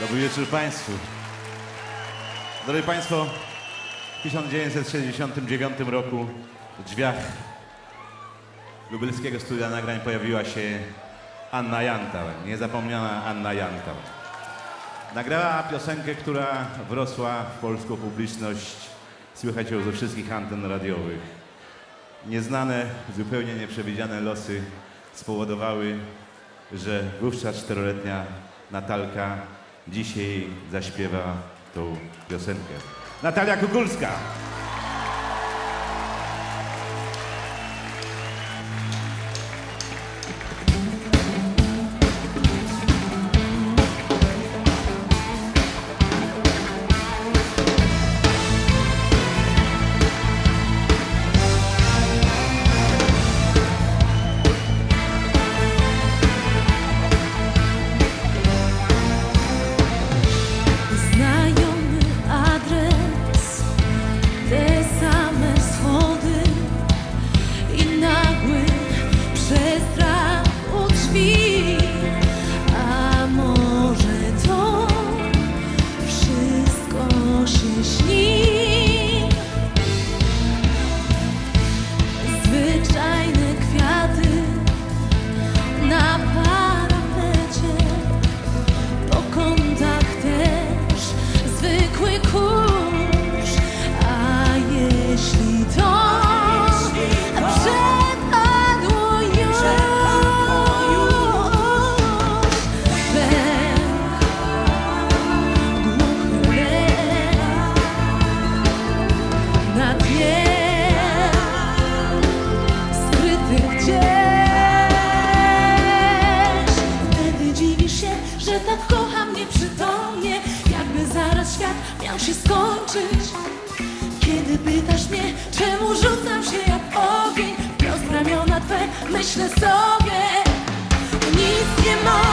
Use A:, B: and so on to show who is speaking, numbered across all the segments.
A: Dobry wieczór Państwu. Drodzy Państwo, w 1969 roku w drzwiach lubelskiego studia nagrań pojawiła się Anna Jantal, niezapomniana Anna Jantal. Nagrała piosenkę, która wrosła w polską publiczność, słychać ją ze wszystkich anten radiowych. Nieznane, zupełnie nieprzewidziane losy spowodowały, że wówczas czteroletnia Natalka dzisiaj zaśpiewa tą piosenkę. Natalia Kukulska.
B: Na dnie skrytych gdzieś. Wtedy dziwisz się, że tak kocham nieprzytomnie, jakby zaraz świat miał się skończyć. Kiedy pytasz mnie, czemu rzucam się jak ogień, wprost ramiona twe, myślę sobie, nic nie może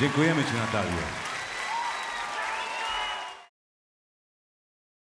A: Dziękujemy Ci, Natalio.